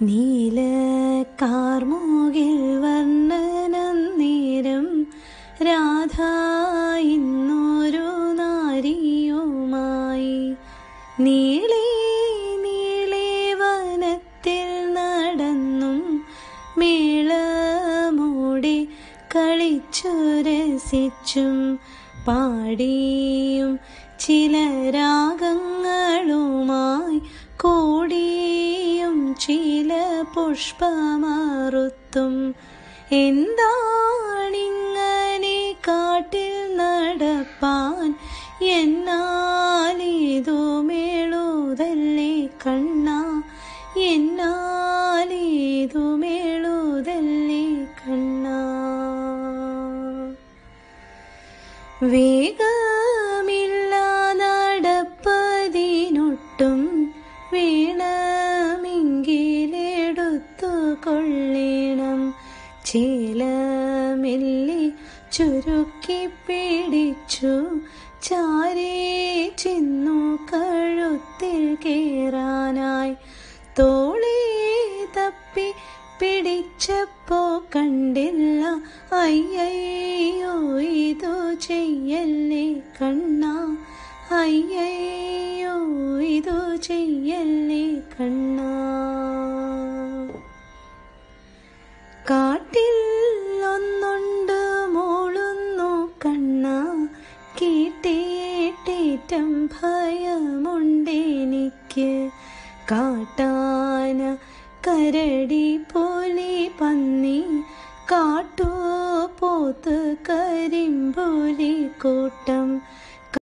നീല കാർമൂകിൽ വർണനം നേരം രാധ ഇന്നൊരു നാരിയുമായി. നീളേ നീളേ വനത്തിൽ നടന്നും മേളമൂടി കളിച്ചു രസിച്ചും പാടിയും ചില രാഗങ്ങളുമായി ചില പുഷ്പമാറുത്തും. എന്താണിങ്ങനെ കാട്ടിൽ നടപ്പാൻ? എന്നാലിതു മേളുതല്ലേ കണ്ണ? എന്നാലിതു മേളുതല്ലേ കണ്ണ? വേഗമില്ല ചേലമെല്ലി ചുരുക്കി പിടിച്ചു ചാരേ ചിന്നു കഴുത്തിൽ കേറാനായി. തോളേ തപ്പി പിടിച്ചപ്പോ കണ്ടില്ല. അയ്യയ്യോ ഇതു ചെയ്യല്ലേ കണ്ണ? അയ്യയ്യോ ഇതു ചെയ്യല്ലേ കണ്ണ? കാട്ടിൽ ഒന്നുണ്ട് മോളുന്നു കണ്ണ. കേട്ടേറ്റം ഭയമുണ്ടെനിക്ക് കാട്ടാന കരടി പോലെ പന്നി. കാട്ടു പോത്ത് കരിമ്പുലി കൂട്ടം.